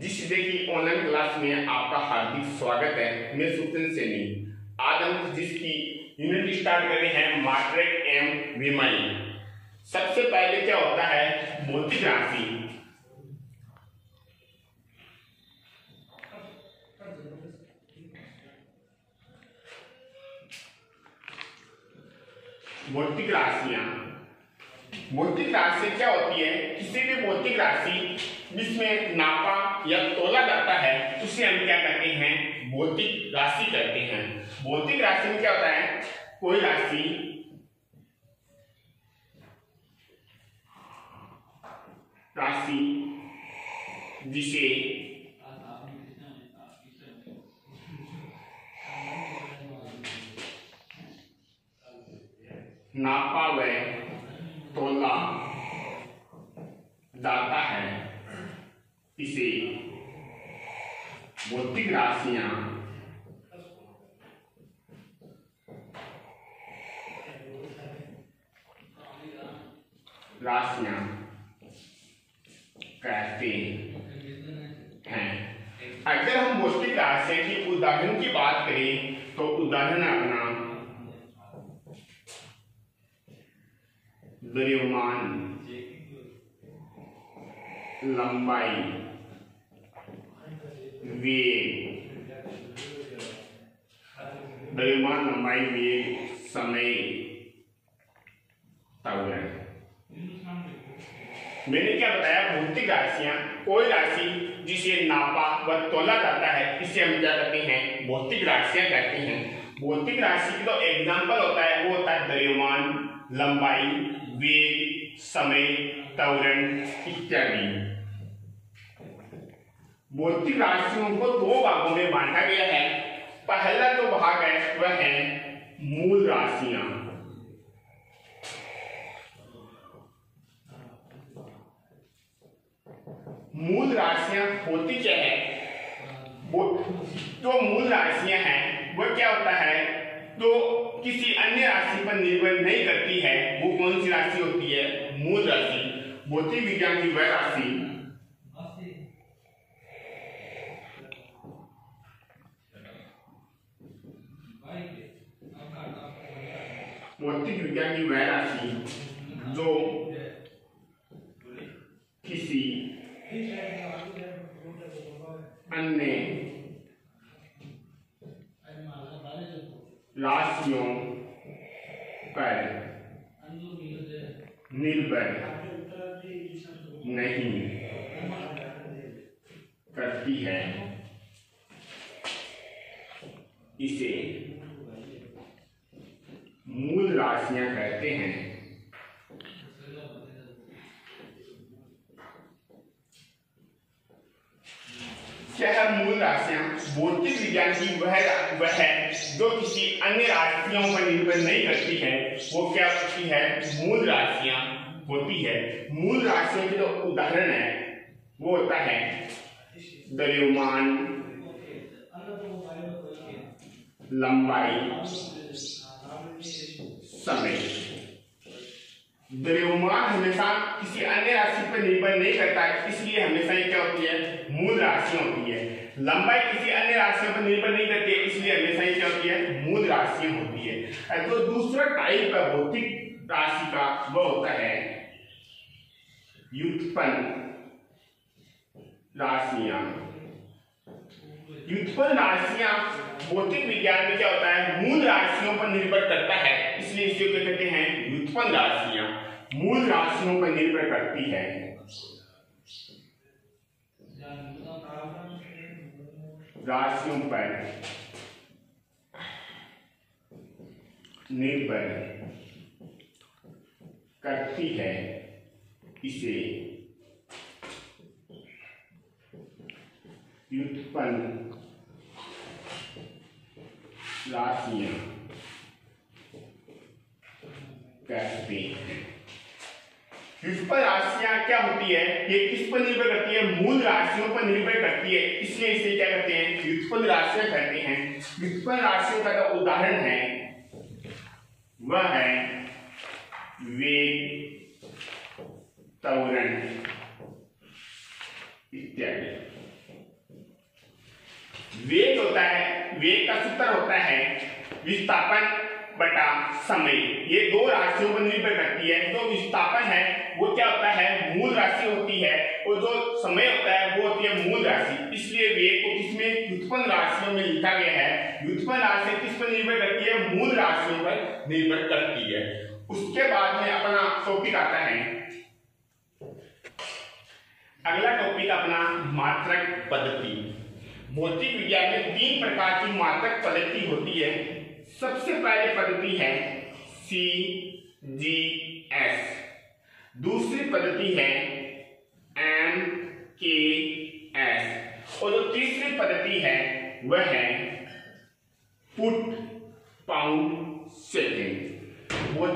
जिस सीधे की ऑनलाइन क्लास में आपका हार्दिक स्वागत है, मैं सुतन सैनी। आज हम जिसकी यूनिट स्टार्ट कर रहे हैं माट्रिक एम विमाई सबसे पहले क्या होता है भौतिक राशि। भौतिक राशियाँ। भौतिक राशि क्या होती है, किसी भी भौतिक राशि जिसमें नापा या तोला जाता है, उसे हम क्या कहते हैं? भौतिक राशि कहते हैं। भौतिक राशि में क्या होता है? कोई राशि राशि जिसे नापा व तोला जाता है। इसे भौतिक राशियाँ राशियाँ कहते हैं। अगर हम भौतिक राशियाँ की उदाहरण की बात करें तो उदाहरण अपना द्रव्यमान, लंबाई लंबाई वेग समय त्वरण मैंने क्या बताया, भौतिक राशियाँ, कोई राशि जिसे नापा व तोला जाता है, इसे हम क्या कहते हैं? भौतिक राशियाँ कहते हैं। भौतिक राशि की तो एग्जांपल होता है, वो होता है द्रव्यमान लंबाई, वेग, समय, त्वरण इत्यादि। भौतिक राशियों को दो भागों में बांटा गया है। पहला जो भाग है, वह है मूल राशियाँ। मूल राशियाँ होती क्या है? वो जो मूल राशियाँ हैं वह क्या होता है? तो किसी अन्य राशि पर निर्भर नहीं करती है, वो कौन सी राशि होती है? मूल राशि। भौतिक विज्ञान की वह राशि भौतिक विज्ञान की वह राशि जो किसी अन्य राशियों पर निर्भर नहीं करती है इसे मूल राशियाँ कहते हैं क्या है मूल राशियाँ भौतिक विज्ञान की वह वह जो किसी अन्य राशियों पर निर्भर नहीं करती है, वो क्या होती है? मूल राशियाँ होती है। मूल राशियों के जो तो उदाहरण है, वो होता है द्रव्यमान लंबाई, समय। द्रव्यमान हमेशा किसी अन्य राशि पर निर्भर नहीं करता है, इसलिए हमेशा ये क्या होती है? मूल राशि होती है। लंबाई किसी अन्य राशियों पर निर्भर नहीं करती है, इसलिए हमेशा ये क्या होती है? मूल राशि होती है। तो दूसरा टाइप का भौतिक राशि का वह होता है व्युत्पन्न राशियाँ। व्युत्पन्न राशियाँ भौतिक विज्ञान में क्या होता है? मूल राशियों पर निर्भर करता है, इसलिए इसे क्या कहते हैं? व्युत्पन्न राशियाँ मूल राशियों पर निर्भर करती है। राशियों पर निर्भर करती है इसे व्युत्पन्न राशियाँ। व्युत्पन्न राशियाँ क्या होती है? ये किस पर निर्भर करती है? मूल राशियों पर निर्भर करती है। इसलिए इसे क्या कहते हैं? व्युत्पन्न राशियाँ कहते हैं। व्युत्पन्न राशियों का उदाहरण है, वह है वेग, तवरण इत्यादि। वेग होता है, वेग का सूत्र होता है विस्थापन बटा समय। ये दो राशियों पर निर्भर करती है। जो विस्थापन है, वो क्या होता है? मूल राशि होती है। और जो समय होता है, वो होती है मूल राशि। इसलिए वेग को किसमें? व्युत्पन्न राशियों में लिखा गया है। व्युत्पन्न राशि किस पर निर्भर करती है? मूल राशियों पर निर्भर करती है। उसके बाद में अपना टॉपिक आता है। अगला टॉपिक अपना मात्रक पद्धति। भौतिक विज्ञान में तीन प्रकार की मात्रक पद्धति होती है। सबसे पहले पद्धति है सी जी एस दूसरी पद्धति है एम के एस और जो तीसरी पद्धति है, वह है फुट पाउंड सेकेंड वो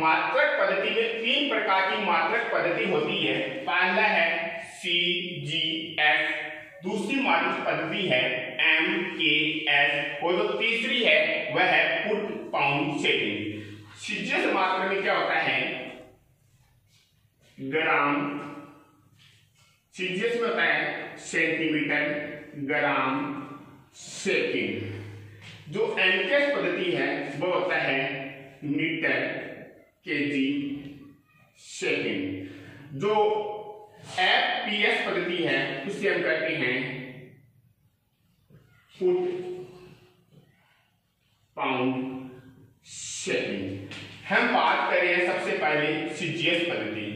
मात्रक पद्धति में तीन प्रकार की मात्रक पद्धति होती है। पहला है सी जी एस दूसरी मात्रक पद्धति है एम के एस और जो तीसरी है, वह है फुट पाउंड सेकेंड सीजीएस मात्रा में क्या होता है? ग्राम। सीजीएस में होता है सेंटीमीटर, ग्राम, सेकेंड। जो एमकेएस पद्धति है वो होता है मीटर, केजी, सेकेंड। जो एफ़ पी एस पद्धति है उसे हम कहते हैं फुट पाउंड सेकेंड हम बात कर हैं सबसे पहले सीजीएस पद्धति।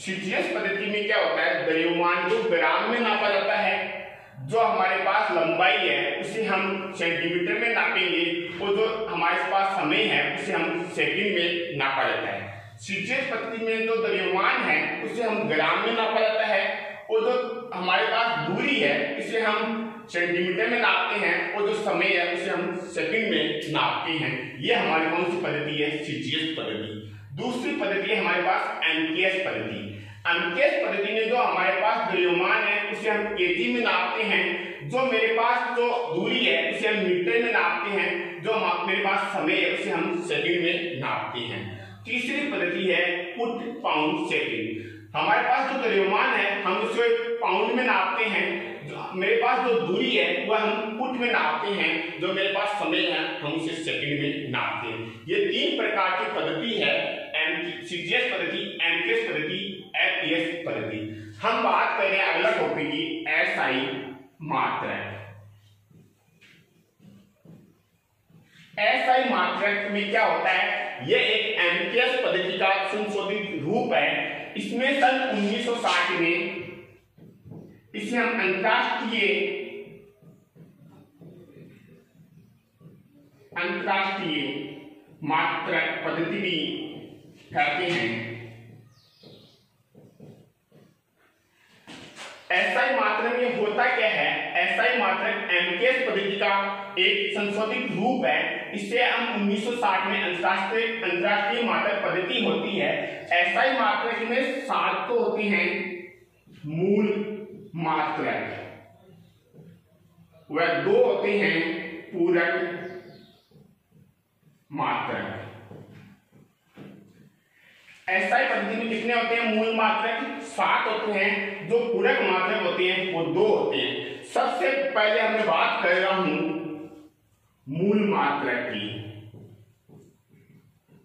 सीजीएस पद्धति में क्या होता है? द्रव्यमान को ग्राम में नापा जाता है। जो हमारे पास लंबाई है, उसे हम सेंटीमीटर में नापेंगे। और जो हमारे पास समय है, उसे हम सेकंड में नापा जाता है। सीजीएस पद्धति में जो द्रव्यमान है, उसे हम ग्राम में नापा जाता है। और जो हमारे पास दूरी है, इसे हम सेंटीमीटर में नापते हैं। और जो समय है, उसे हम सेकंड में नापते हैं। ये हमारी कौन सी पद्धति है? सीजीएस पद्धति। दूसरी पद्धति है हमारे पास एमकेएस पद्धति। एमकेएस पद्धति में जो हमारे पास द्रव्यमान है, उसे हम केजी में नापते हैं। जो मेरे पास जो दूरी है, उसे हम मीटर में नापते हैं। जो मेरे पास समय है, उसे हम सेकंड में नापते हैं। तीसरी पद्धति है फुट पाउंड सेकेंड हमारे पास जो द्रव्यमान है, हम उसे पाउंड में नापते हैं। मेरे पास जो दूरी है, वह हम फुट में नापते हैं। जो मेरे पास समय है, हम उसे सेकंड में नापते हैं। ये तीन प्रकार की पद्धति है सीजीएस पद्धति एमकेएस पद्धति एफपीएस पद्धति हम बात करें अगला टॉपिक की एसआई मात्रा। एसआई मात्रक में क्या होता है? यह एक एमपीएस पद्धति का संशोधित रूप है। इसमें सन 1960 में इसमें हम अंतरराष्ट्रीय अंतरराष्ट्रीय मात्रक पद्धति भी कहते हैं। एसआई मात्रक में होता क्या है? एसआई मात्रक एमकेएस पद्धति का एक संशोधित रूप है। इसे हम 1960 में अंतरराष्ट्रीय अंतरराष्ट्रीय मात्रक पद्धति होती है। एसआई मात्रक में सात तो होती हैं। मूल मात्रक वह दो होते हैं पूरक मात्रक एसआई पद्धति में कितने होते हैं, मूल मात्रक सात होते हैं, जो पूरक मात्रक होते हैं, वो दो होते हैं। सबसे पहले हमने बात कर रहा हूँ मूल मात्रक की।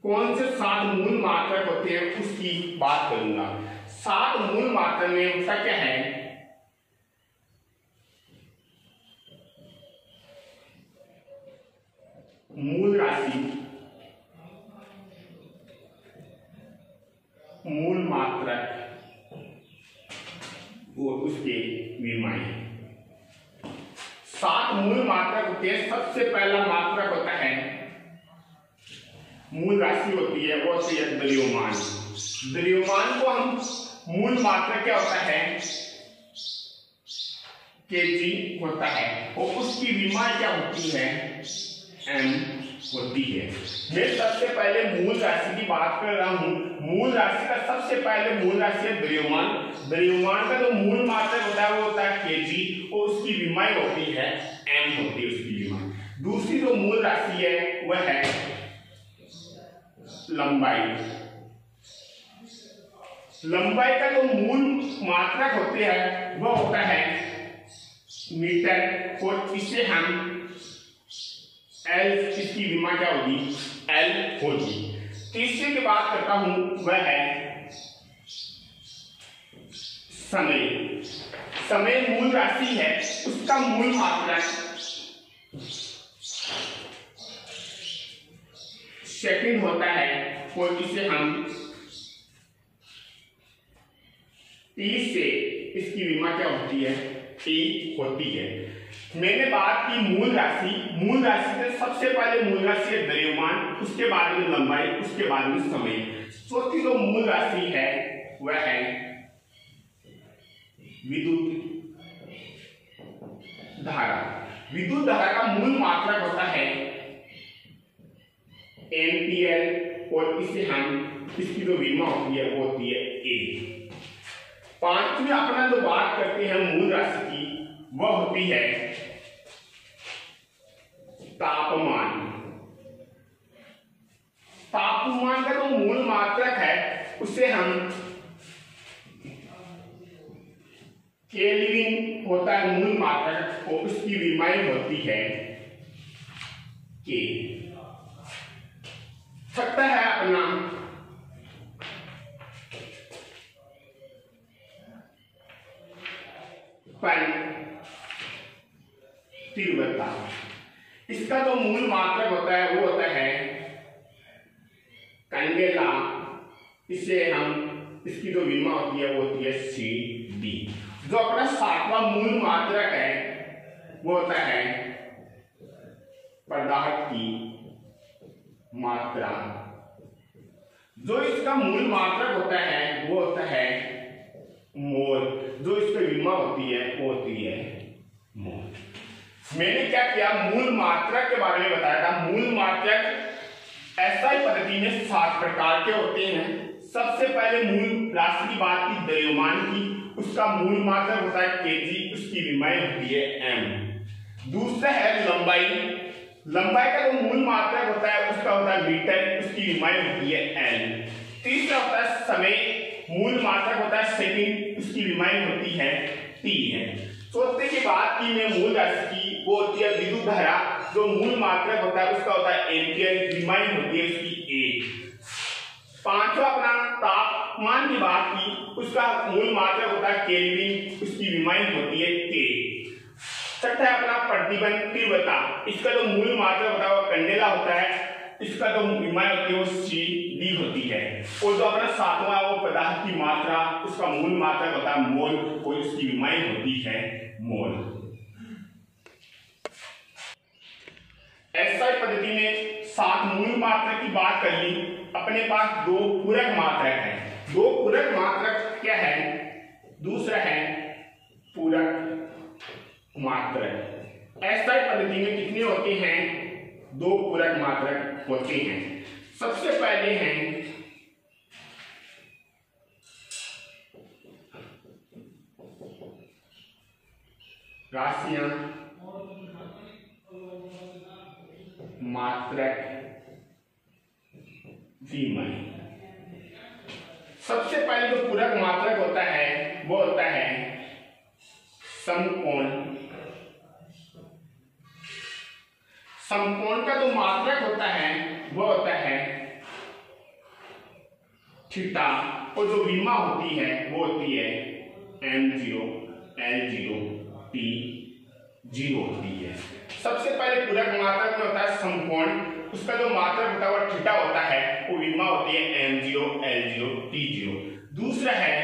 कौन से सात मूल मात्रक होते हैं, उसकी बात करूँगा। सात मूल मात्रक में उसका क्या है? मूल राशि। मूल मात्रक वो उसके विमाई सात मूल मात्रक होते हैं सबसे पहला मात्रक होता है मूल राशि होती है, वो होती है द्रव्यमान। द्रव्यमान को हम मूल मात्रक क्या होता है? केजी होता है। और उसकी विमाई क्या होती है? एम होती है। मैं सबसे पहले मूल राशि की बात कर रहा हूँ। मूल राशि का सबसे पहले मूल राशि है द्रव्यमान द्रव्यमान का जो तो मूल मात्रक होता है, वो होता है केजी और उसकी विमाई होती है, एम होती है उसकी विमाई दूसरी जो तो मूल राशि है, वह है लंबाई। लंबाई का जो तो मूल मात्रक होते हैं, वह होता है मीटर, और इसे हम एल इसकी विमा क्या होगी? एल होगी। तीसरे की बात करता हूँ, वह है समय। समय मूल राशि है, उसका मूल मात्रा। सेकंड होता है और इसे हम। तीस से इसकी विमा क्या होती है? टी होती है। मैंने बात की मूल राशि मूल राशि से सबसे पहले मूल राशि है द्रव्यमान, उसके बाद में लंबाई, उसके बाद में समय। चौथी जो मूल राशि है, वह है विद्युत धारा। विद्युत धारा का मूल मात्रक होता है एम्पियर और इसे हम, इसकी जो विमा होती है, वो होती है ए। पांचवी अपना जो बात करते हैं, मूल राशि वह होती है तापमान। तापमान का जो तो मूल मात्रक है, उसे हम केल्विन होता है मूल मात्रक, और उसकी विमाई होती है के। सकता है अपना पन तीव्रता इसका जो तो मूल मात्रक होता है, वो होता है कंडेला। इसे हम, इसकी जो विमा होती है, वो होती है सी डी जो अपना सातवां मूल मात्रक है, वो होता है पदार्थ की मात्रा। जो इसका मूल मात्रक होता है, वो होता है मोल। जो इसकी विमा होती है, वो होती है मोल। मैंने क्या किया? मूल मात्रक के बारे में बताया था। मूल मात्रक ऐसा ही पद्धति में सात प्रकार के होते हैं। सबसे पहले मूल राशि की बात की, द्रव्यमान की। उसका मूल मात्रक होता है केजी उसकी विमाई होती है एम दूसरा है लंबाई। लंबाई का जो मूल मात्रक होता है, उसका होता है मीटर, उसकी विमाई होती है एल तीसरा होता है समय। मूल मात्रक होता है सेकंड, उसकी विमाई होती है टी है। चौथे की बात की, मैं मूल राशि की वो होती है विद्युत धारा जो मूल मात्रक होता है उसका होता है एम्पियर विमाई होती है उसकी ए पांचवा अपना तापमान की बात की, उसका मूल मात्रक होता है केल्विन, उसकी विमाई होती है के छठा है अपना प्रतिबंध तीव्रता, इसका जो मूल मात्रक होता है वो कंडेला होता है, इसका जो विमाई होती है वो सी डी होती है। और जो अपना सातवां वो पदार्थ की मात्रा, उसका मूल मात्रक होता है मोल, और इसकी विमाई होती है मोल। ऐसा पद्धति में सात मूल मात्रक की बात कर ली, अपने पास दो पूरक मात्रक है। दो पूरक मात्रक क्या है? दूसरा है पूरक मात्रक। ऐसा पद्धति में कितने होते हैं? दो पूरक मात्रक होते हैं। सबसे पहले हैं राशियाँ। मात्रक विमय सबसे पहले जो पूरक मात्रक होता है, वो होता है समकोण। समकोण का जो तो मात्रक होता है, वो होता है थीटा। और जो विमा होती है, वो होती है M zero L zero T zero होती है। सबसे पहले पूरक मात्रक में होता है समकोण उसका जो मात्रक होता है वो थीटा होता है, वो विमा होती है M zero L zero T zero दूसरा है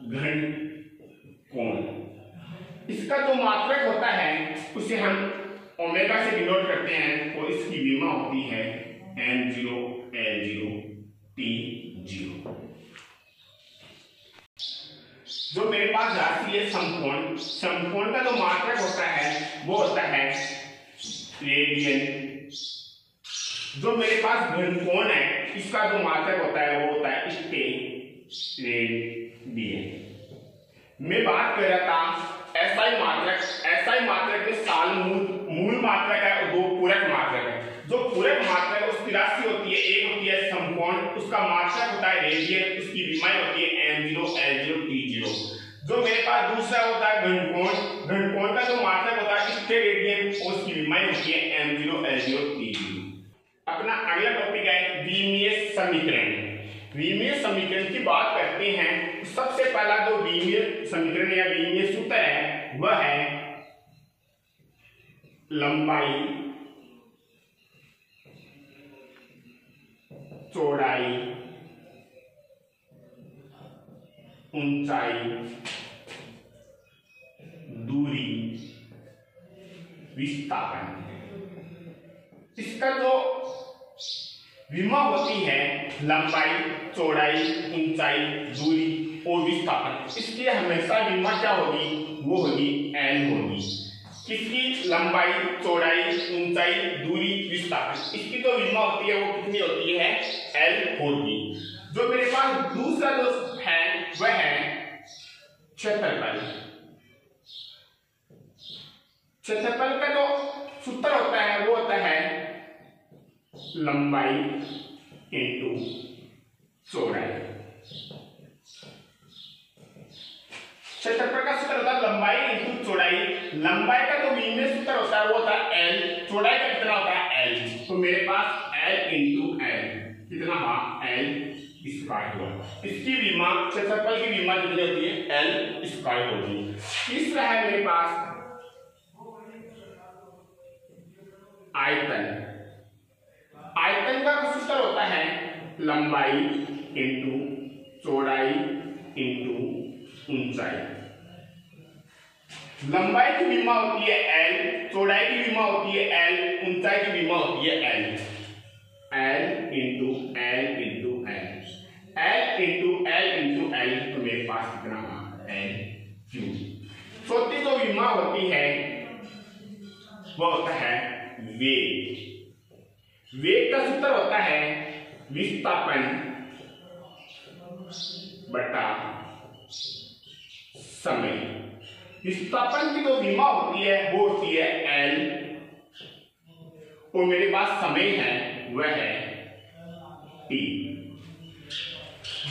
घन कोण। इसका जो मात्रक होता है, उसे हम ओमेगा से डिनोट करते हैं और इसकी विमा होती है M zero L zero T zero जो मेरे पास राशि है समकोण समकोण का जो मात्रक होता है, वो होता है रेडियन जो मेरे पास घनकोण है, इसका जो मात्रक होता है, वो होता है स्टे रेडियन मैं बात कर रहा था ही मात्रक ही मात्रक के साल मूल मूल मात्रक है और दो पूरक मात्रक है। जो पूरक मात्रक उसकी राशि होती है, एक होती है समकोण उसका मात्रक होता है रेडियन उसकी विमाई होती है M zero L zero T zero जो मेरे पास दूसरा होता है घनकोण घनकोण का जो मात्रक होता है, इसके रेडियन उसकी विमाएँ होती है M zero L zero T zero अपना अगला टॉपिक है विमीय समीकरण। विमीय समीकरण की बात करते हैं सबसे पहला जो विमीय समीकरण या विमीय सूत्र है, वह है लंबाई, चौड़ाई, ऊंचाई। दूरी विस्थापन इसका जो विमा होती है, लंबाई, चौड़ाई, ऊंचाई, दूरी और विस्थापन, इसकी हमेशा विमा क्या होगी? वो होगी एल होगी। इसकी लंबाई, चौड़ाई, ऊंचाई, दूरी, विस्थापन। इसकी जो विमा होती है, वो कितनी होती है? एल होगी। जो मेरे पास दूसरा जो है, वह है क्षेत्रफल। क्षेत्रफल का जो सूत्र होता है, वो होता है लंबाई इंटू चौड़ाई। क्षेत्रफल का सूत्र होता है लंबाई इंटू चौड़ाई। लंबाई का जो मीन सूत्र होता है, वो होता है एल चौड़ाई का कितना होता है? एल तो मेरे पास एल इंटू एल कितना हुआ? एल स्क्वायर हुआ। इसकी विमा क्षेत्रफल की विमा कितनी होती है? एल स्क्वायर तीसरा है मेरे पास आयतन। आयतन का सूत्र होता है लंबाई इंटू चौड़ाई इंटू ऊंचाई। लंबाई की बीमा होती है एल चौड़ाई की बीमा होती है एल ऊंचाई की बीमा होती है L L into L into L L into L into L तो मेरे पास कितना एल क्यू चौथी जो बीमा होती है वो होता है वेग। वेग का सूत्र होता है विस्थापन बटा समय। विस्थापन की जो विमा होती है, वो होती है एल और मेरे पास समय है, वह है टी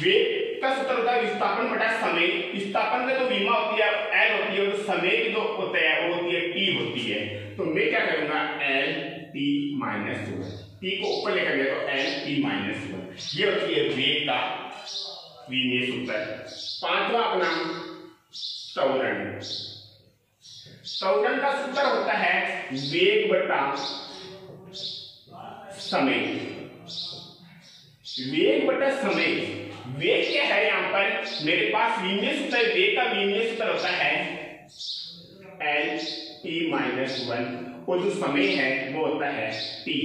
वेग का सूत्र होता है विस्थापन बटा समय, विस्थापन का जो विमा होती है एल होती है, और समय की जो होता है वो होती है टी होती है। तो मैं क्या करूँगा? L T minus one T को ऊपर लेकर गया तो एल टी माइनस वन ये होती है वेग का विमेय सूत्र। पांचवा अपना सौरण सौरण का सूत्र होता है वेग बटा समय। वेग बटा समय वेग क्या है यहाँ पर, मेरे पास विमेय सूत्र वेग का विमेय सूत्र होता है। एल टी माइनस वन और जो समय है, वो होता है टी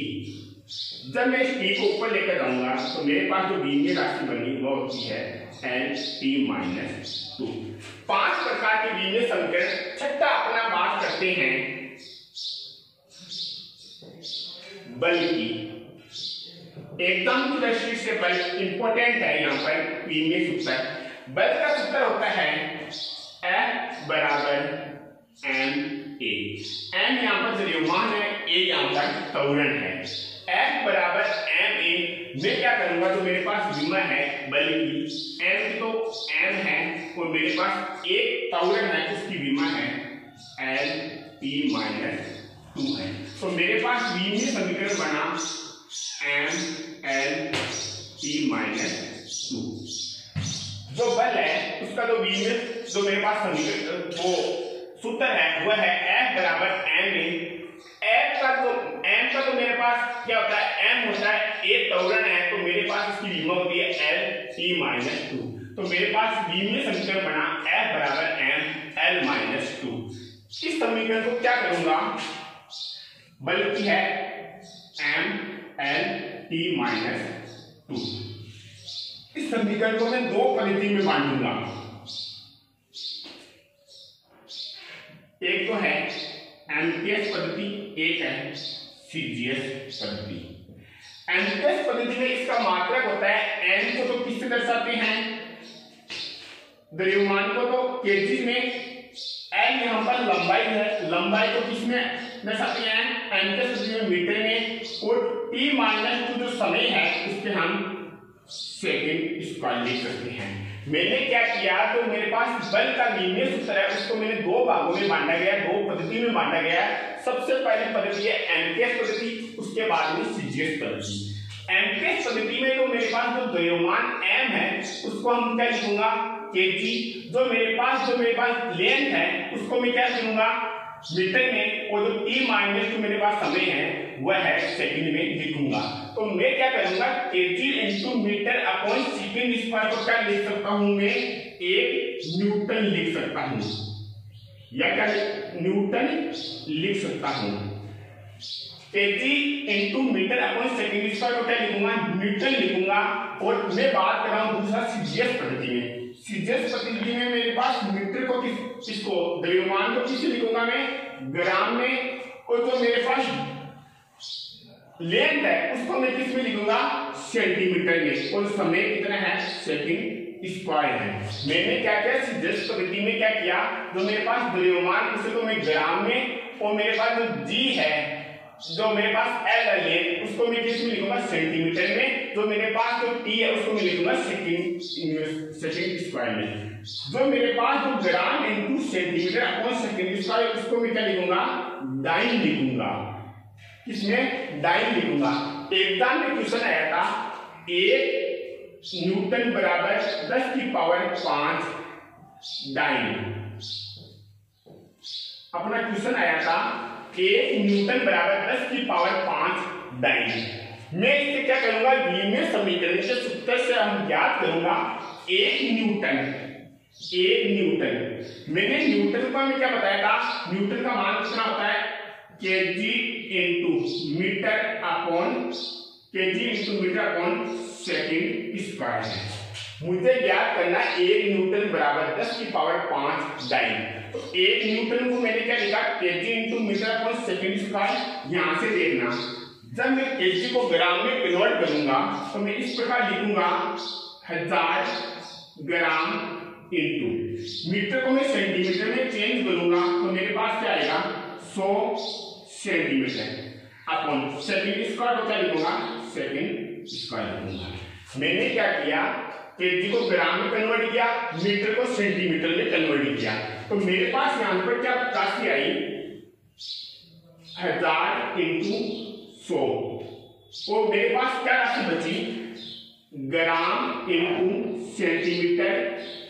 जब मैं इस टी को ऊपर लेकर जाऊँगा तो मेरे पास जो बीमीय राशि बनी, वो होती है एल टी माइनस टू पाँच प्रकार के बीमीय समीकरण छठा अपना बात करते हैं। बल की एकदम की दृष्टि से बल इंपॉर्टेंट है यहाँ पर बीमीय सूत्र बल का सूत्र होता है F बराबर एम ए एम यहाँ पर द्रव्यमान है ए यहाँ पर त्वरण है। एफ़ बराबर एम ए मैं क्या करूँगा? जो मेरे पास विमा है, बल की एम तो एम है, और मेरे पास एक त्वरण है, उसकी विमा है एल टी माइनस टू है। तो मेरे पास विमीय समीकरण बना। M L T minus two जो बल है, उसका जो विमीय जो मेरे पास समीकरण वो सूत्र है, वह है एफ़ बराबर एम इन एफ़ का जो एम का तो मेरे पास क्या होता है? एम होता है एक तौरण है तो मेरे पास इसकी विमा होती है एल टी माइनस टू तो मेरे पास विमीय समीकरण बना एफ़ बराबर एम एल माइनस टू इस समीकरण को क्या करूँगा? बल्कि है M L T minus two इस समीकरण को मैं दो पद्धति में बांटूँगा एक तो है एमपीएस पद्धति, एक है सीजीएस पद्धति। एमपीएस पद्धति में इसका मात्रक होता है एम को तो किससे दर्शाते हैं? द्रव्यमान को तो केजी में। एम यहाँ पर लंबाई है, लंबाई को किस में दर्शाते हैं एमपीएस पद्धति मीटर में और टी माइनस टू जो समय है उसके हम सेकेंड स्क्वायर लिख सकते हैं। मैंने क्या किया तो मेरे पास बल का लीनियर सूत्र है, उसको मैंने दो भागों में बांटा गया, दो पद्धति में बांटा गया। सबसे पहले पद्धति है एमकेएस पद्धति, उसके बाद में सीजीएस पद्धति। एमकेएस पद्धति में तो मेरे पास जो द्रव्यमान एम है, उसको हम क्या लिखूँगा? के जी जो मेरे पास, जो मेरे पास लेंथ है, उसको मैं क्या लिखूँगा? मीटर में और जो टी माइनस जो मेरे पास समय है, वह है सेकंड में लिखूँगा। तो मैं क्या करूँगा? KG into metre upon second square को क्या लिख सकता हूँ मैं, एक न्यूटन लिख सकता हूँ। या क्या न्यूटन लिख सकता हूँ। KG into metre upon second square को क्या लिखूँगा, न्यूटन लिखूँगा, और मैं बात कर रहा हूँ दूसरा सीजीएस पद्धति में। पद्धति में मेरे पास मीटर को किस, किसको, द्रव्यमान को किस लिखूँगा मैं? ग्राम में और जो मेरे पास लेंथ है, उसको मैं किसमें लिखूँगा? सेंटीमीटर में। और समय कितना है? सेकंड स्क्वायर है। मैंने क्या किया? सीधे पद्धति में क्या किया? जो मेरे पास द्रव्यमान, उसे तो मैं ग्राम में, और मेरे पास जो जी है, जो मेरे पास एल है, उसको मैं किसमें लिखूँगा? सेंटीमीटर मेरे पास जो टी है, उसको मैं लिखूँगा सेकंड सेकंड स्क्वायर में। जो मेरे पास जो gram into centimetre upon second square उसको मैं क्या लिखूँगा? डाइन लिखूँगा। किसमें? डाइन लिखूँगा। एग्ज़ाम में क्वेश्चन आया था एक न्यूटन बराबर दस की पावर पाँच डाइन अपना क्वेश्चन आया था एक न्यूटन बराबर दस की पावर पाँच डाइन मैं इससे क्या करूँगा? लीनियर समीकरण के सूत्र से हम ज्ञात करूँगा। एक न्यूटन एक न्यूटन। मैंने न्यूटन को हमें क्या बताया था? न्यूटन का मान कितना होता है? के जी into metre upon K G into metre upon second square मुझे ज्ञात करना एक न्यूटन बराबर दस की पावर पाँच डाइन तो एक न्यूटन को मैंने क्या लिखा? K G into metre upon second square यहाँ से देखना। जब मैं के जी को ग्राम में कन्वर्ट करूँगा तो मैं इस प्रकार लिखूँगा, हज़ार ग्राम इंटू मीटर को मैं सेंटीमीटर में चेंज करूँगा तो मेरे पास क्या आएगा? सौ सेंटीमीटर। अपॉन सेकंड स्क्वायर को क्या लिखूँगा, सेकेंड स्क्वायर लिखूँगा। मैंने क्या किया? केजी को ग्राम में कन्वर्ट किया, मीटर को सेंटीमीटर में कन्वर्ट किया। तो मेरे पास यहाँ पर क्या राशि आई? हज़ार इंटू सौ तो मेरे पास क्या राशि बची? Gram into centimetre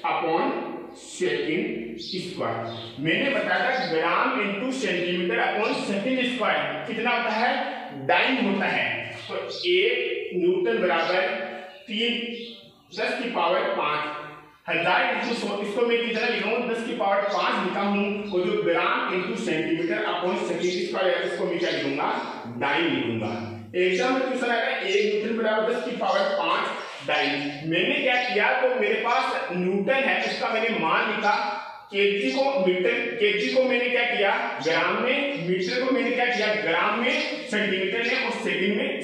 upon second square. मैंने बताया था gram into centimetre upon second square. कितना होता है? डाइन होता है। तो एक न्यूटन बराबर तीन दस की पावर पाँच। इसको मैं की पावर पाँच लिखा हूँ। और जो gram into centimetre upon second square इसको मैं क्या लिखूँगा? डाइन लिखूँगा। एग्ज़ाम में क्वेश्चन आएगा एक न्यूटन बराबर दस की पावर पाँच डाइन मैंने क्या किया? तो मेरे पास न्यूटन है उसका मैंने मान लिखा। केजी को मीटर केजी को मैंने क्या किया? ग्राम में, मीटर को मैंने क्या किया? ग्राम में सेंटीमीटर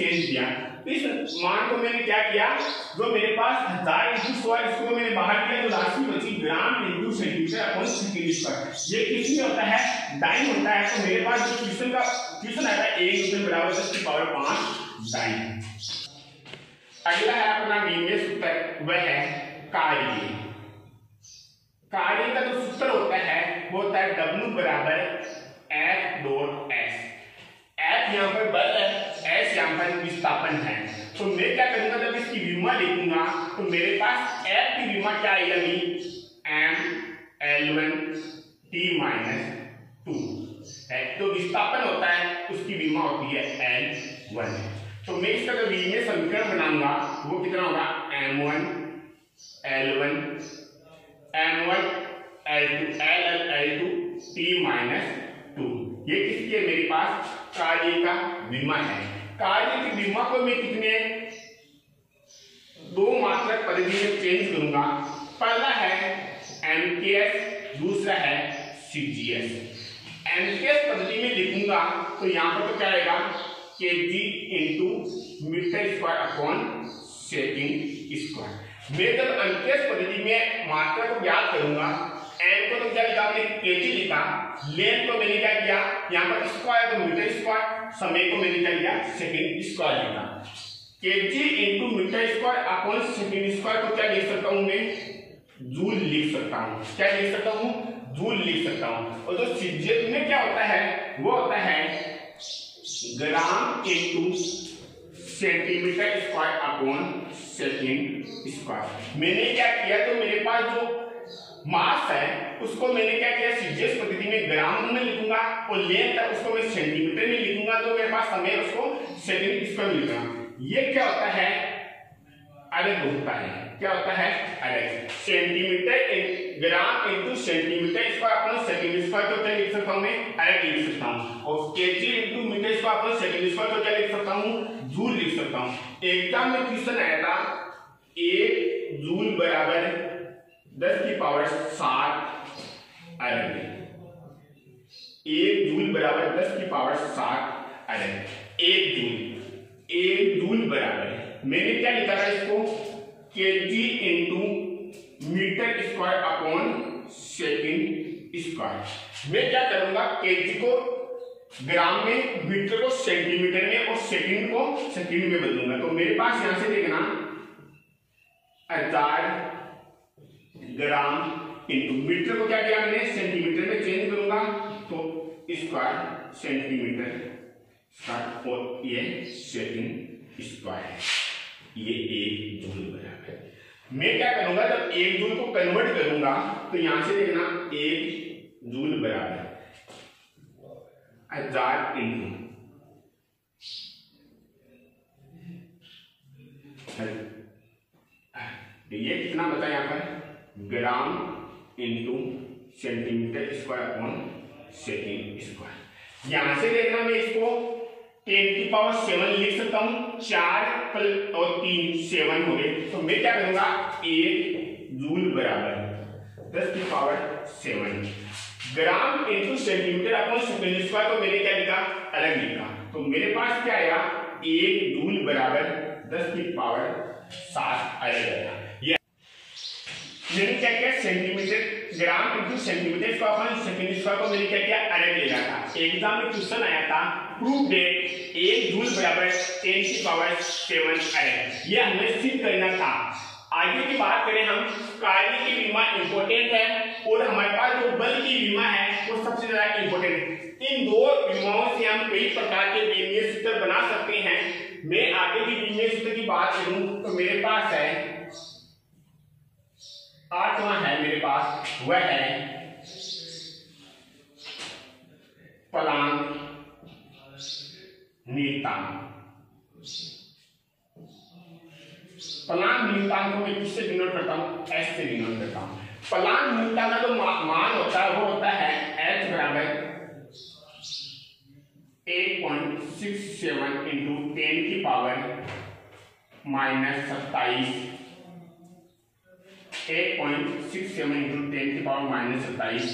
चेंज किया इस मान को मैंने क्या किया? जो मेरे पास हज़ार इंटू सौ इसको मैंने बाहर किया तो राशि बची gram into centimetre upon square ये किसमें होता है डाइन होता है तो मेरे पास जो क्वेश्चन का क्वेश्चन आता है, एक न्यूटन बराबर दस की पावर पाँच डाइन अगला है अपना लीनियर सूत्र, वह है कार्य। कार्य का जो सूत्र होता है, वो होता है W बराबर एफ़ डॉट एस एफ़ यहाँ पर बल है एस यहाँ पर विस्थापन है। तो मैं क्या करूँगा, जब इसकी विमा लिखूँगा तो मेरे पास एफ़ की विमा क्या आएगी? M L one T minus two तो विस्थापन होता है, उसकी विमा होती है एल वन तो मैं इसका जो लीनियर समीकरण बनाऊँगा, वो कितना होगा? M one L one M one L two L L L two T minus ये किसकी है मेरे पास कार्य का बीमा है। कार्य की बीमा को मैं कितने? दो मात्रक पद्धति में चेंज करूँगा। पहला है एमकेएस दूसरा है सीजीएस एमकेएस पद्धति में लिखूँगा तो यहाँ पर तो क्या आएगा? K G into metre square upon second square मैं जब अंकेश पद्धति में मात्रा को ज्ञात करूँगा एन को तो क्या लिखा हमने के जी लिखा। लेंथ को मैंने क्या किया? यहाँ पर स्क्वायर तो मीटर स्क्वायर समय को मैंने क्या लिया? सेकेंड स्क्वायर लिखा। K G into metre square upon second square को क्या लिख सकता हूँ मैं? जूल लिख सकता हूँ। क्या लिख सकता हूँ? जूल लिख सकता हूँ। और जो सीजीएस में क्या होता है? वो होता है gram into centimetre square upon second square मैंने क्या किया? तो मेरे पास जो मास है, उसको मैंने क्या किया? सीजीएस पद्धति में ग्राम में लिखूँगा और लेंथ है, उसको मैं सेंटीमीटर में लिखूँगा तो मेरे पास समय उसको सेकेंड स्क्वायर मिलेगा ये क्या होता है? अलग होता है। क्या होता है? अलग सेंटीमीटर ग्राम इंटू सेंटीमीटर इसको अपन सेकेंड स्क्वायर तो क्या लिख सकता हूँ मैं। अलग लिख सकता हूँ। और केजी इंटू मीटर इसको अपन सेकेंड स्क्वायर तो क्या लिख सकता हूँ। जूल लिख सकता हूँ। एग्ज़ाम में क्वेश्चन आया था। एक जूल बराबर दस की पावर सात अरब एक जूल बराबर दस की पावर सात अरब एक जूल। एक जूल बराबर मैंने क्या लिखा था इसको? K G into metre square upon second square मैं क्या करूँगा? के जी को ग्राम में मीटर को सेंटीमीटर में और सेकंड को सेकंड में बदलूँगा। तो मेरे पास यहाँ से देखना हज़ार ग्राम इंटू मीटर को क्या किया मैंने सेंटीमीटर में चेंज करूँगा। तो स्क्वायर सेंटीमीटर स्क्वायर और ये सेकंड स्क्वायर ये एक जूल बराबर मैं क्या करूँगा? जब एक जूल को कन्वर्ट करूँगा तो यहाँ से देखना, एक जूल बराबर हज़ार इंटू ये कितना बता यहाँ पर? Gram into centimetre square upon second square यहाँ से देखना मैं इसको टेन की पावर सेवन लिख सकता हूँ। चार और तीन सेवन हो गए। तो मैं क्या करूँगा? एक जूल बराबर दस की power seven gram into centimetre upon second square तो मैंने क्या लिखा? अलग लिखा। तो मेरे पास क्या आया? एक जूल बराबर दस की पावर सात अलग मैंने क्या किया सेंटीमीटर ग्राम इंटू सेंटीमीटर को अपन सेकेंड स्क्वायर को मैंने क्या किया अलग ले था? एग्ज़ाम में क्वेश्चन आया था प्रूव डेट एक जूल बराबर टेन की पावर सेवन अलग ये हमें सिद्ध करना था। आगे की बात करें हम, कार्य की बीमा इंपॉर्टेंट है और हमारे पास जो बल की बीमा है, वो सबसे ज़्यादा इंपॉर्टेंट इन दो बीमाओं से हम कई प्रकार के बीमीय सूत्र बना सकते हैं। मैं आगे की बीमीय सूत्र की बात करूँ तो मेरे पास है आठवां है मेरे पास, वह है पलांग नीतांग पलांग नीतांग को मैं किससे डिनोट करता हूँ? एस से डिनोट करता हूँ। पलांग नीतांग का जो मान होता है, वो होता है एच बराबर eight point six seven into ten की पावर माइनस सत्ताईस। एट पॉइंट इंटू टेन की पावर माइनस सत्ताईस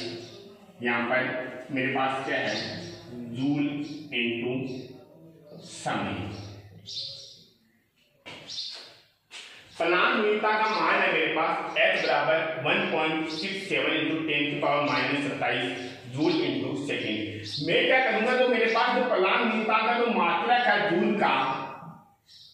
यहाँ पर मेरे पास क्या है? जूल इंटू समय। मीता का मान है मेरे पास एच बराबर one point six seven into ten की पावर माइनस सत्ताईस जूल इंटू सेकेंड मैं क्या करूँगा? जो मेरे पास जो फलान मीता का जो मात्रक है जूल का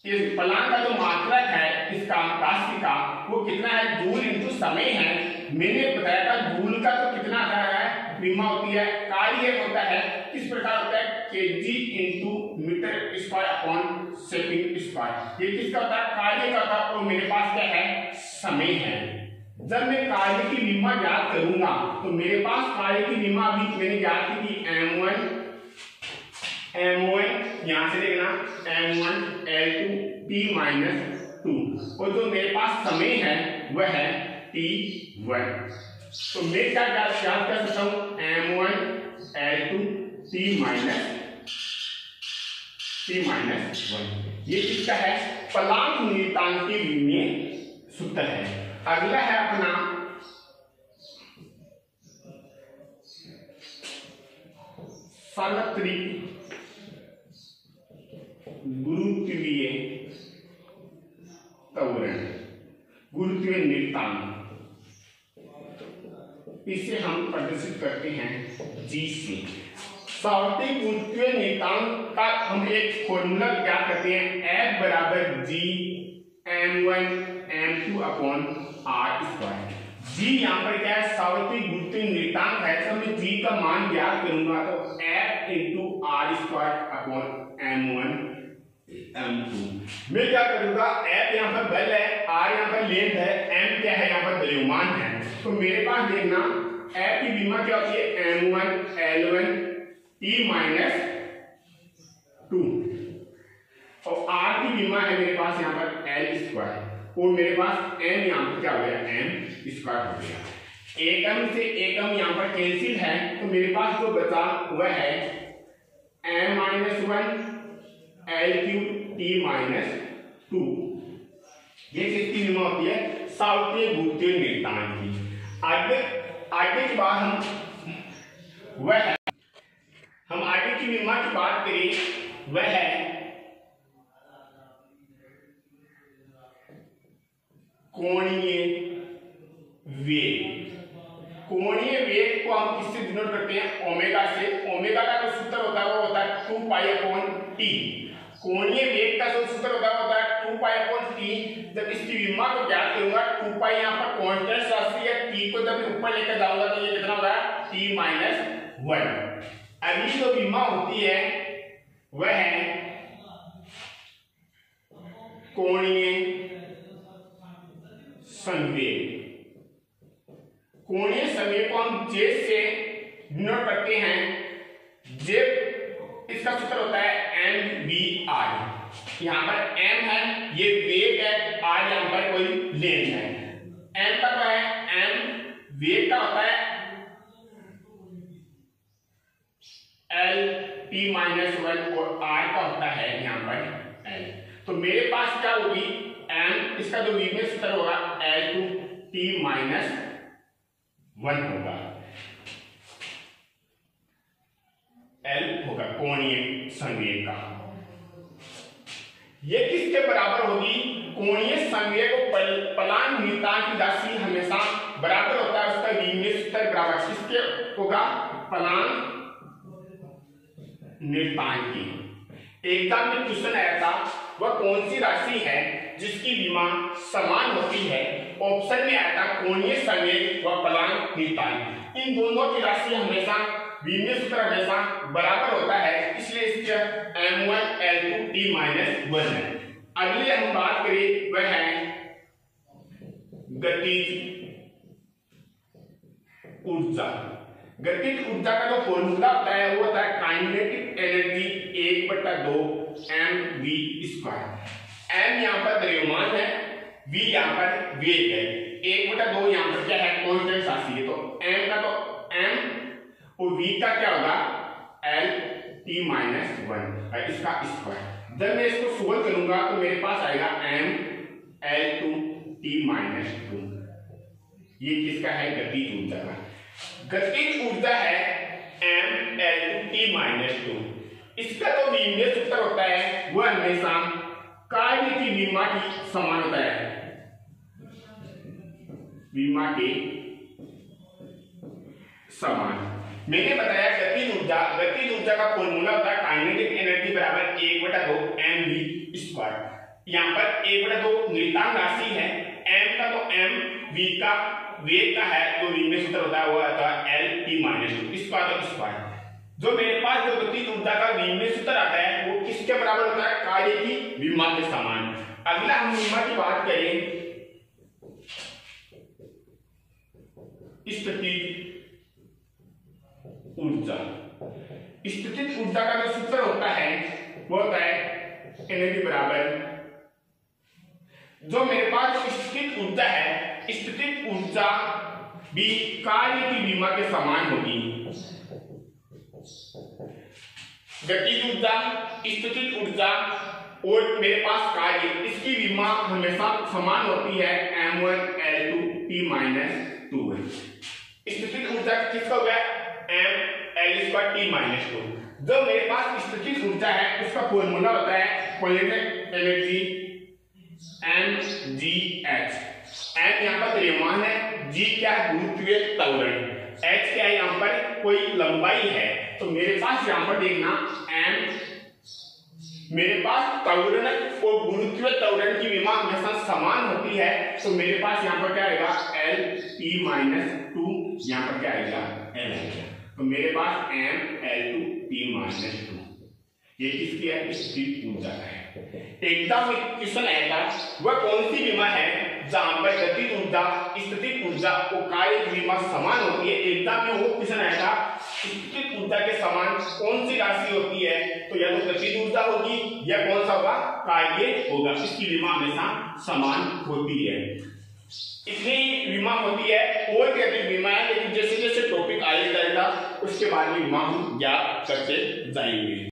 इस फलान का जो मात्रक है, इसका, राशि का, वो कितना है? जूल इंटू समय है। मैंने बताया था, जूल का तो कितना आता है? बीमा होती है, कार्य होता है। किस प्रकार होता है? K G into metre square upon second square. ये किसका होता है? कार्य का होता है। और मेरे पास क्या है? समय है। जब मैं कार्य की बीमा याद करूँगा तो मेरे पास कार्य की बीमा भी मैंने याद की थी एम वन एम वन यहाँ से देखना M one L two T minus two और जो मेरे पास समय है, वह है टी वन तो मैं क्या याद कर सकता हूँ? M one L two T minus T minus one ये किसका है पलांक नियतांक के विमीय सूत्र है। अगला है अपना सार्वत्रिक गुरुत्वीय त्वरण गुरुत्वीय नियतांक इसे हम प्रदर्शित करते हैं जी से। सावती गुरुत्वीय नियतांक का हम एक फॉर्मूला क्या करते हैं एफ़ बराबर G M one M two upon R square G यहाँ पर क्या है? सावर्ती गुरुत्व नियतांक है तो मैं जी का मान ज्ञात करूँगा तो F into R square upon M one M two मैं क्या करूँगा? एफ़ यहाँ पर बल है आर यहाँ पर लेंथ है एम क्या है? यहाँ पर द्रव्यमान है। तो मेरे पास देखना एफ़ की बीमा क्या होती है? M one L one T minus two और आर की बीमा है मेरे पास यहाँ पर एल स्क्वायर और मेरे पास एम यहाँ पर क्या हो गया? एम स्क्वायर हो गया। एकम से एकम यहाँ पर कैंसिल है तो मेरे पास जो बचा, वह है M minus one L Q T minus two. ये किसकी बीमा होती है साउथीय गुरुत्वीय नियतांक की आगे आगे की बात हम, वह हम आगे की बीमा की बात करें, वह कोणीय वेग। कोणीय वेग को हम किससे डिनोट करते हैं? ओमेगा से। ओमेगा का जो सूत्र होता है, वो होता है टू पाई अपॉन टी कोणीय वेग का जो सूत्र होता होता है टू पाई अपॉन टी जब इसकी विमा को ज्ञात करूँगा टू पाई यहाँ पर कॉन्स्टेंट राशि है टी को जब ऊपर लेकर जाऊँगा तो ये कितना होगा टी माइनस वन अगली जो विमा होती है, वह है कोणीय संवेग। कोणीय संवेग को हम जे से डिनोट करते हैं। जे इसका सूत्र होता है एम बी आर यहाँ पर एम है, ये वेग है आर यहाँ पर कोई लेंथ है। एम का क्या है? एम वेग का होता है एल टी माइनस वन और आर का होता है यहाँ पर एल तो मेरे पास क्या होगी? एम इसका जो वी सूत्र होगा L two T minus one होगा। एल होगा कोणीय संवेग का। ये किसके बराबर होगी? कोणीय संवेग को पल, पलान नियतांक की राशि हमेशा बराबर होता है उसका वी में बराबर किसके होगा? पलान नियतांक की। एग्ज़ाम में क्वेश्चन आया था वह कौन सी राशि है जिसकी विमा समान होती है? ऑप्शन में आया था कोणीय संवेग व पलांग नियतांक इन दोनों की राशि हमेशा विमीय सूत्र हमेशा बराबर होता है, इसलिए इसका m1 L2 t minus one है। अगली हम बात करें, वह है गतिज ऊर्जा। गतिज ऊर्जा का जो फॉर्मूला होता है, वो होता है काइनेटिक एनर्जी एक बटा दो एम वी स्क्वायर एम यहाँ पर द्रव्यमान है वी यहाँ पर वेग है। एक बटा दो यहाँ पर क्या है? कॉन्स्टेंट राशि है तो एम का तो एम और वी का क्या होगा? एल टी माइनस वन इसका स्क्वायर जब मैं इसको सोल्व करूँगा तो मेरे पास आएगा M L two T minus two ये किसका है? गतिज ऊर्जा का. गतिज ऊर्जा है M L two T minus two इसका जो विमीय सूत्र होता है, वह हमेशा कार्य की विमा की समान होता है. विमा के समान. मैंने बताया गतिज ऊर्जा गतिज ऊर्जा का फॉर्मूला होता है काइनेटिक एनर्जी बराबर एक बटा दो एम वी स्क्वायर यहाँ पर एक बटा दो नियतांक राशि है. एम का तो एम वी का वेग का है, जो वी में सूत्र होता है, वो आता है L T minus two square तो स्क्वायर जो मेरे पास जो गतिज ऊर्जा का वी में सूत्र आता है, वो किसके बराबर होता है? कार्य की विमा के समान. अगला हम विमा की बात करें. स्थिति ऊर्जा। स्थितिज ऊर्जा का जो सूत्र होता है, वो होता है एनर्जी बराबर। जो मेरे पास स्थितिज ऊर्जा है स्थितिज ऊर्जा भी कार्य की बीमा के समान होगी। गतिज ऊर्जा स्थितिज ऊर्जा और मेरे पास कार्य, इसकी बीमा हमेशा समान होती है M one L two T minus two स्थितिज ऊर्जा किसका हो गया? M L square T minus two जो मेरे पास स्थितिज ऊर्जा है, उसका फॉर्मूला होता है कोलिनेटिक energy M G H M यहाँ पर द्रव्यमान है जी क्या है? गुरुत्वीय त्वरण एच क्या है? यहाँ पर कोई लंबाई है. तो मेरे पास यहाँ पर देखना एम मेरे पास त्वरण और गुरुत्व त्वरण की विमा हमेशा समान होती है तो मेरे पास यहाँ पर क्या आएगा? एल टी माइनस टू यहाँ पर क्या आएगा? एल आएगा. तो मेरे पास M L two P minus two ये किसकी है? स्थिर ऊर्जा का है। एकदम क्वेश्चन आएगा वह कौन सी विमा है जहाँ पर गति ऊर्जा स्थितिक ऊर्जा और कार्य विमा समान होती है? एकदम में वो क्वेश्चन आएगा स्थितिक ऊर्जा के समान कौन सी राशि होती है? तो या तो गति ऊर्जा होगी या कौन सा होगा? कार्य होगा। इसकी विमा हमेशा समान होती है। इतनी विमा होती है और भी अधिक बीमा है, लेकिन जैसे जैसे टॉपिक आगे जाएगा, उसके बाद में हम ज्ञात करते जाएँगे।